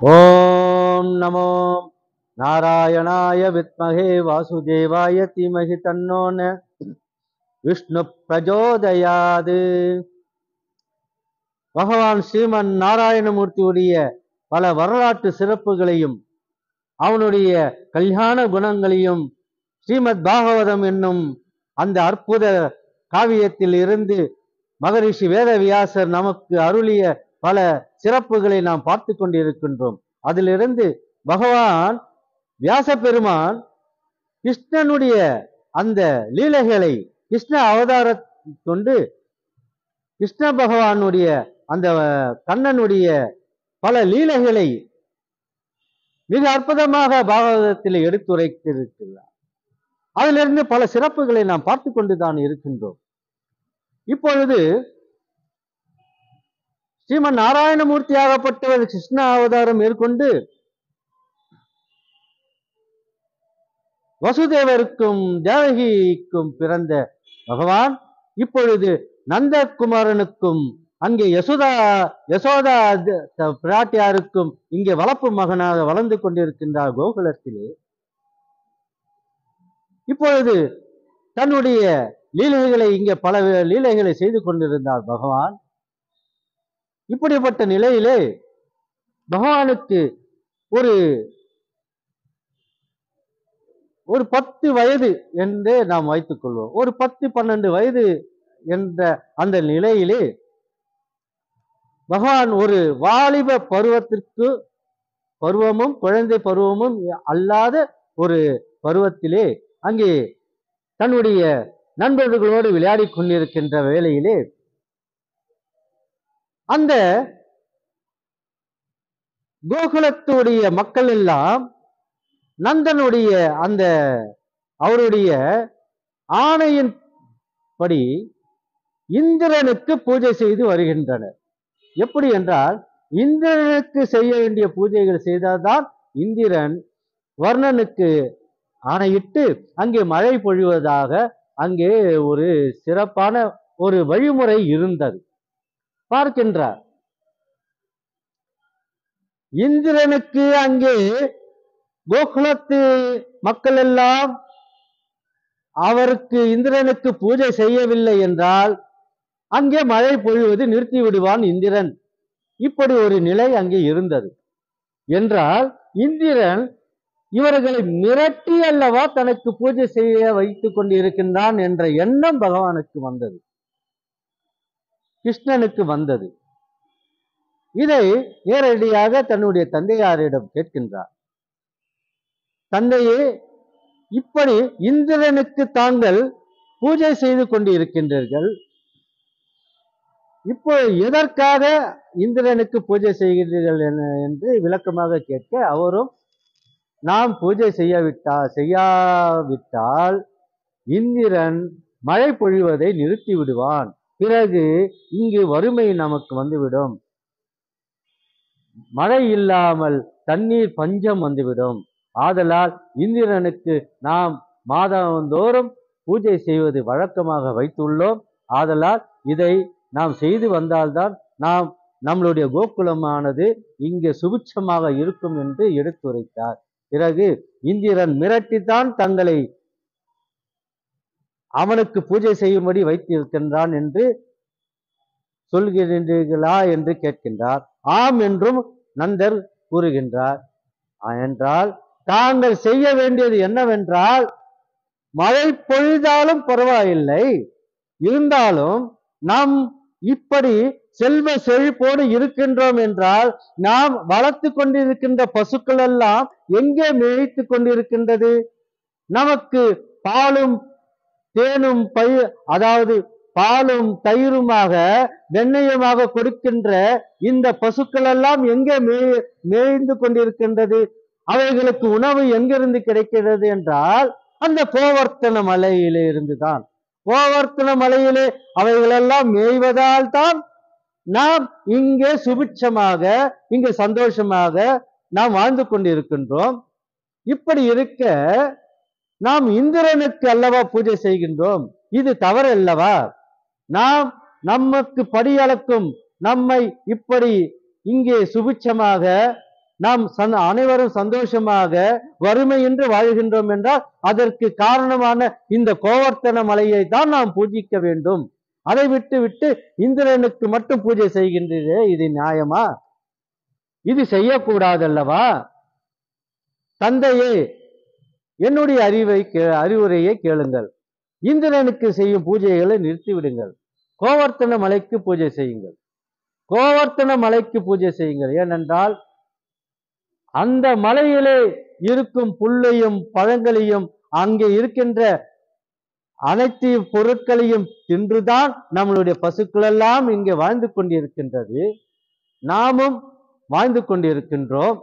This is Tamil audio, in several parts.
ஓம் நமோ நாராயணாய வித்மகே வாசுதேவாய தீமகி தன்னோன விஷ்ணு பிரஜோதயாது. பகவான் ஸ்ரீமன் நாராயணமூர்த்தியுடைய பல வரலாற்று சிறப்புகளையும் அவனுடைய கல்யாண குணங்களையும் ஸ்ரீமத் பாகவதம் என்னும் அந்த அற்புத காவியத்தில் இருந்து மகரிஷி வேதவியாசர் நமக்கு அருளிய பல சிறப்புகளை நாம் பார்த்து கொண்டிருக்கின்றோம். அதிலிருந்து பகவான் வியாச பெருமான் கிருஷ்ணனுடைய அந்த லீலைகளை கிருஷ்ண அவதார கொண்டு கிருஷ்ண பகவானுடைய அந்த கண்ணனுடைய பல லீலைகளை மிக அற்புதமாக பாகவதத்தில் எடுத்துரைத்திருக்கிறார். அதிலிருந்து பல சிறப்புகளை நாம் பார்த்து கொண்டுதான் இருக்கின்றோம். இப்பொழுது ஸ்ரீமன் நாராயணமூர்த்தி ஆகப்பட்டவர் கிருஷ்ண அவதாரம் மேற்கொண்டு வசுதேவருக்கும் தேவகிக்கும் பிறந்த பகவான் இப்பொழுது நந்தகுமாரனுக்கும் அங்கே யசோதா யசோதா த- பிராட்டியாருக்கும் இங்கே வளர்ப்பு மகனாக வளர்ந்து கொண்டிருக்கின்றார் கோகுலத்திலே. இப்பொழுது தன்னுடைய லீலைகளை இங்கே பல லீலைகளை செய்து கொண்டிருந்தார் பகவான். இப்படிப்பட்ட நிலையிலே பகவானுக்கு ஒரு ஒரு பத்து வயது என்றே நாம் வைத்துக் கொள்வோம். ஒரு பத்து பன்னெண்டு வயது என்ற அந்த நிலையிலே பகவான் ஒரு வாலிப பருவத்திற்கு பருவமும் குழந்தை பருவமும் அல்லாத ஒரு பருவத்திலே அங்கே தன்னுடைய நண்பர்களோடு விளையாடி கொண்டிருக்கின்ற வேளையிலே அந்த கோகுலத்துடைய மக்கள் எல்லாம் நந்தனுடைய அந்த அவருடைய ஆணையின் படி இந்திரனுக்கு பூஜை செய்து வருகின்றனர். எப்படி என்றால் இந்திரனுக்கு செய்ய வேண்டிய பூஜைகள் செய்தால்தான் இந்திரன் வர்ணனுக்கு ஆணையிட்டு அங்கே மழை பொழிவதாக அங்கே ஒரு சிறப்பான ஒரு வழிமுறை இருந்தது. பார்க்கின்றார். இந்திரனுக்கு அங்கே கோகுலத்து மக்கள் எல்லாம் அவருக்கு இந்திரனுக்கு பூஜை செய்யவில்லை என்றால் அங்கே மழை பொழிவது நிறுத்தி விடுவான் இந்திரன். இப்படி ஒரு நிலை அங்கே இருந்தது. என்றால் இந்திரன் இவர்களை மிரட்டி அல்லவா தனக்கு பூஜை செய்ய வைத்துக் கொண்டிருக்கின்றான் என்ற எண்ணம் பகவானுக்கு வந்தது. கிருஷ்ணனுக்கு வந்தது. இதை நேரடியாக தன்னுடைய தந்தையாரிடம் கேட்கின்றார். தந்தையே இப்படி இந்திரனுக்கு தாங்கள் பூஜை செய்து கொண்டு இருக்கின்றீர்கள் இப்போ எதற்காக இந்திரனுக்கு பூஜை செய்கிறீர்கள் என- என்று விளக்கமாக கேட்க அவரும் நாம் பூஜை செய்யவிட்டா செய்யாவிட்டால் இந்திரன் மழை பொழிவதை நிறுத்தி விடுவான் பிறகு இங்கு வறுமை நமக்கு வந்துவிடும். மழை இல்லாமல் தண்ணீர் பஞ்சம் வந்துவிடும். ஆதலால் இந்திரனுக்கு நாம் மாதந்தோறும் பூஜை செய்வது வழக்கமாக வைத்துள்ளோம். ஆதலால் இதை நாம் செய்து வந்தால்தான் நாம் நம்மளுடைய கோகுலமானது இங்கே சுபிட்சமாக இருக்கும் என்று எடுத்துரைத்தார். பிறகு இந்திரன் மிரட்டித்தான் தங்களை அவனுக்கு பூஜை செய்யும்படி வைத்திருக்கின்றான் என்று சொல்கிறீர்களா என்று கேட்கின்றார். ஆம் என்றும் நந்தர் கூறுகின்றார். என்றால் தாங்கள் செய்ய வேண்டியது என்னவென்றால் மழை பொழிதாலும் பரவாயில்லை இருந்தாலும் நாம் இப்படி செல்வ செழிப்போடு இருக்கின்றோம் என்றால் நாம் வளர்த்து கொண்டிருக்கின்ற பசுக்கள் எல்லாம் எங்கே மேய்த்து கொண்டிருக்கின்றது? நமக்கு பாலும் தேனும் பயிர் அதாவது பாலும் தயிருமாக வெண்ணெயுமாக கொடுக்கின்ற இந்த பசுக்கள் எல்லாம் எங்கே மேய் மேய்ந்து கொண்டிருக்கின்றது? அவைகளுக்கு உணவு எங்கிருந்து கிடைக்கிறது என்றால் அந்த கோவர்த்தன மலையிலே இருந்துதான். கோவர்த்தன மலையிலே அவைகளெல்லாம் மேய்வதால் தான் நாம் இங்கே சுபிட்சமாக இங்கே சந்தோஷமாக நாம் வாழ்ந்து கொண்டிருக்கின்றோம். இப்படி இருக்க நாம் இந்திரனுக்கு அல்லவா பூஜை செய்கின்றோம்? இது தவறு அல்லவா நாம் நமக்கு படியளக்கும் நம்மை இப்படி இங்கே சுபிட்சமாக நாம் சந் அனைவரும் சந்தோஷமாக வறுமையின்றி வாழ்கின்றோம் என்றால் அதற்கு காரணமான இந்த கோவர்த்தன மலையை தான் நாம் பூஜிக்க வேண்டும். அதை விட்டு விட்டு இந்திரனுக்கு மட்டும் பூஜை செய்கின்றதே இது நியாயமா? இது செய்யக்கூடாதல்லவா? தந்தையே என்னுடைய அறிவை கே- அறிவுரையை கேளுங்கள். இந்திரனுக்கு செய்யும் பூஜைகளை நிறுத்திவிடுங்கள். கோவர்த்தன மலைக்கு பூஜை செய்யுங்கள். கோவர்த்தன மலைக்கு பூஜை செய்யுங்கள். ஏனென்றால் அந்த மலையிலே இருக்கும் புல்லையும் பழங்களையும் அங்கே இருக்கின்ற அனைத்து பொருட்களையும் தின்றுதான் நம்மளுடைய பசுக்களெல்லாம் இங்கே வாழ்ந்து கொண்டிருக்கின்றது. நாமும் வாழ்ந்து கொண்டிருக்கின்றோம்.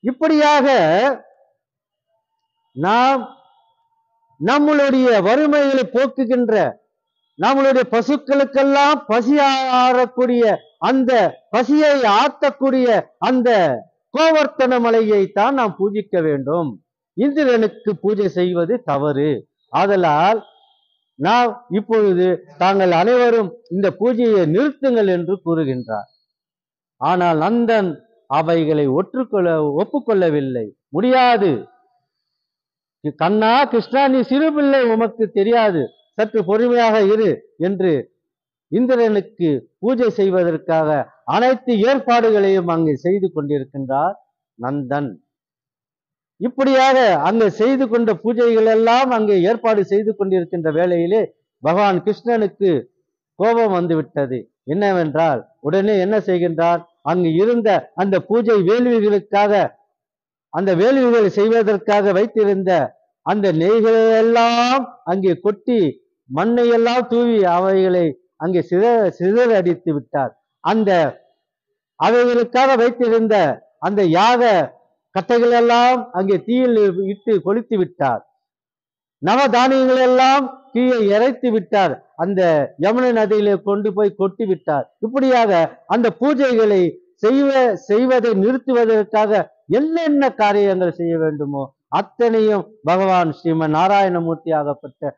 இப்படியாக நாம் நம்மளுடைய வறுமைகளை போக்குகின்ற நம்மளுடைய பசுக்களுக்கெல்லாம் பசி ஆறக்கூடிய அந்த பசியை ஆற்றக்கூடிய அந்த கோவர்த்தன மலையை தான் நாம் பூஜிக்க வேண்டும். இந்திரனுக்கு பூஜை செய்வது தவறு. ஆதலால் நாம் இப்பொழுது தாங்கள் அனைவரும் இந்த பூஜையை நிறுத்துங்கள் என்று கூறுகின்றார். ஆனால் நந்தன் அவைகளை ஒற்றுக்கொள்ள ஒப்புக்கொள்ளவில்லை. முடியாது. கண்ணா கிருஷ்ணா நீ சிறு பிள்ளை உமக்கு தெரியாது. சற்று பொறுமையாக இரு என்று இந்திரனுக்கு பூஜை செய்வதற்காக அனைத்து ஏற்பாடுகளையும் அங்கு செய்து கொண்டிருக்கின்றார் நந்தன். இப்படியாக அங்கு செய்து கொண்ட பூஜைகள் எல்லாம் அங்கே ஏற்பாடு செய்து கொண்டிருக்கின்ற வேளையிலே பகவான் கிருஷ்ணனுக்கு கோபம் வந்துவிட்டது. என்னவென்றால் உடனே என்ன செய்கின்றார்? அங்கு இருந்த அந்த பூஜை வேள்விகளுக்காக அந்த வேள்விகளை செய்வதற்காக வைத்திருந்த அந்த நெய்களையெல்லாம் அங்கே கொட்டி மண்ணை எல்லாம் தூவி அவைகளை அங்கே சித சிதறடித்து விட்டார். அந்த அவைகளுக்காக வைத்திருந்த அந்த யாக கட்டைகளெல்லாம் அங்கே தீயில் இட்டு கொளித்து விட்டார். நவதானியங்கள் எல்லாம் கீழே இறைத்து விட்டார். அந்த யமுனை நதியிலே கொண்டு போய் கொட்டி விட்டார். இப்படியாக அந்த பூஜைகளை செய்வ செய்வதை நிறுத்துவதற்காக என்னென்ன காரியங்கள் செய்ய வேண்டுமோ அத்தனையும் பகவான் ஸ்ரீமன் நாராயணமூர்த்தி ஆகப்பட்ட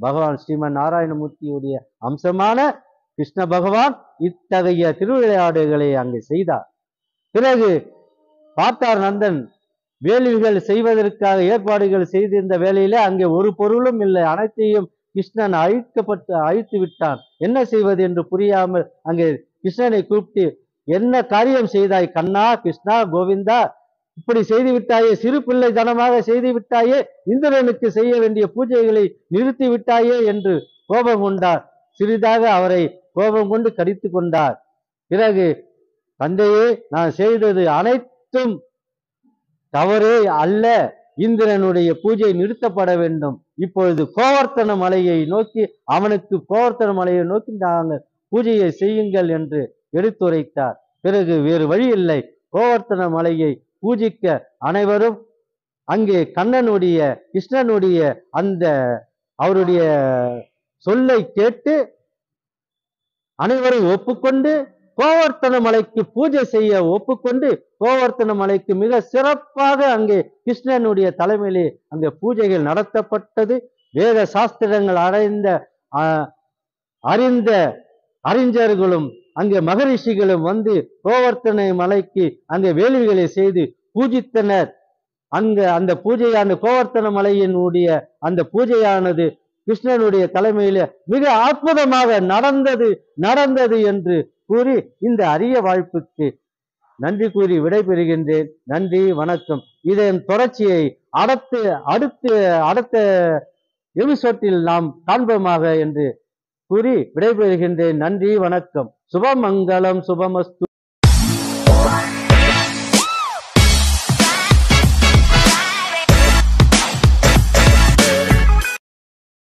பகவான் ஸ்ரீமன் நாராயணமூர்த்தியுடைய அம்சமான கிருஷ்ண பகவான் இத்தகைய திருவிளையாடுகளை அங்கே செய்தார். பிறகு பார்த்தார் நந்தன் வேள்விகள் செய்வதற்காக ஏற்பாடுகள் செய்திருந்த வேலையிலே அங்கே ஒரு பொருளும் இல்லை அனைத்தையும் கிருஷ்ணன் அழிக்கப்பட்டு அழித்து விட்டான். என்ன செய்வது என்று புரியாமல் அங்கே கிருஷ்ணனை கூப்பிட்டு என்ன காரியம் செய்தாய் கண்ணா கிருஷ்ணா கோவிந்தா இப்படி செய்து விட்டாயே சிறு பிள்ளை தனமாக செய்து விட்டாயே இந்திரனுக்கு செய்ய வேண்டிய பூஜைகளை நிறுத்தி விட்டாயே என்று கோபம் கொண்டார். சிறிதாக அவரை கோபம் கொண்டு கடித்து கொண்டார். பிறகு தந்தையே நான் செய்தது அனைத்தும் தவறே அல்ல. இந்திரனுடைய பூஜை நிறுத்தப்பட வேண்டும். இப்பொழுது கோவர்த்தன மலையை நோக்கி அவனுக்கு கோவர்த்தன மலையை நோக்கி நாங்கள் பூஜையை செய்யுங்கள் என்று எடுத்துரைத்தார். பிறகு வேறு வழி இல்லை. கோவர்த்தன மலையை பூஜிக்க அனைவரும் அங்கே கண்ணனுடைய கிருஷ்ணனுடைய அந்த அவருடைய சொல்லை கேட்டு அனைவரும் ஒப்புக்கொண்டு கோவர்த்தன மலைக்கு பூஜை செய்ய ஒப்புக்கொண்டு கோவர்த்தன மலைக்கு மிக சிறப்பாக அங்கே கிருஷ்ணனுடைய தலைமையிலே அங்கே பூஜைகள் நடத்தப்பட்டது. வேத சாஸ்திரங்கள் அடைந்த அறிந்த அறிஞர்களும் அங்கே மகரிஷிகளும் வந்து கோவர்த்தனை மலைக்கு அங்கே வேள்விகளை செய்து பூஜித்தனர். அங்க அந்த பூஜை அந்த கோவர்த்தன மலையினுடைய அந்த பூஜையானது கிருஷ்ணனுடைய தலைமையில மிக அற்புதமாக நடந்தது நடந்தது என்று கூறி இந்த அரிய வாய்ப்புக்கு நன்றி கூறி விடைபெறுகின்றேன். நன்றி வணக்கம். இதன் தொடர்ச்சியை அடுத்து அடுத்து அடுத்த எபிசோட்டில் நாம் காண்போமாக என்று கூறி விடைபெறுகின்றேன். நன்றி வணக்கம். சுபமங்கலம் சுபமஸ்து